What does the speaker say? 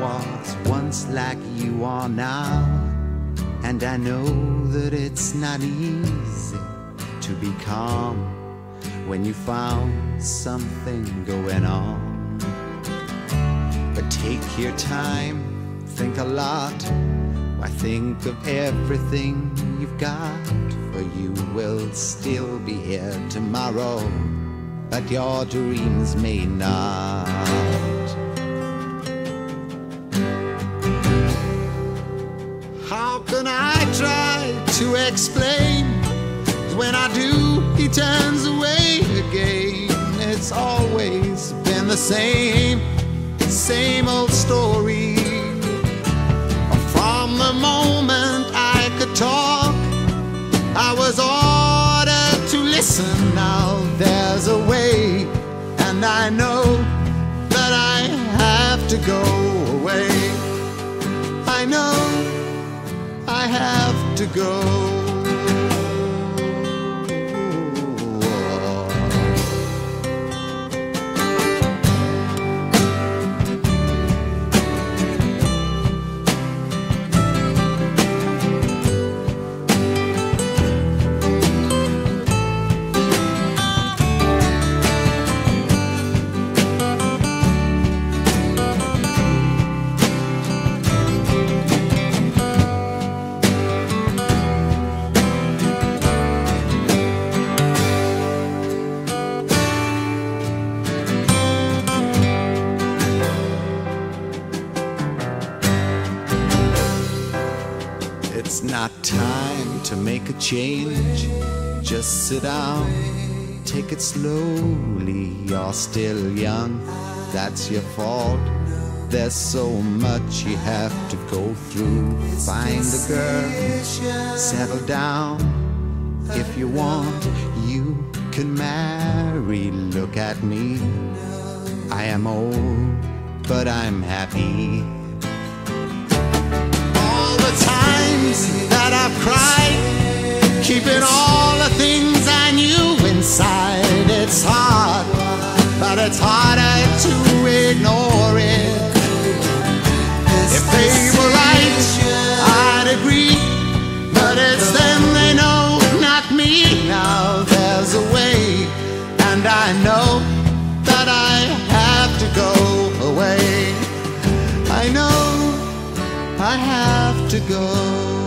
Was once like you are now, and I know that it's not easy to be calm when you found something going on. But take your time, think a lot. Why think of everything you've got? For you will still be here tomorrow, but your dreams may not. How I try to explain? When I do, he turns away again. It's always been the same, same old story. From the moment I could talk, I was ordered to listen. Now there's a way, and I know that I have to go have to go. It's not time to make a change. Just sit down, take it slowly. You're still young, that's your fault. There's so much you have to go through. Find a girl, settle down. If you want, you can marry. Look at me. I am old, but I'm happy It's hard, but it's harder to ignore it. If they were right, I'd agree, but it's them they know, not me. Now there's a way, and I know that I have to go away. I know I have to go.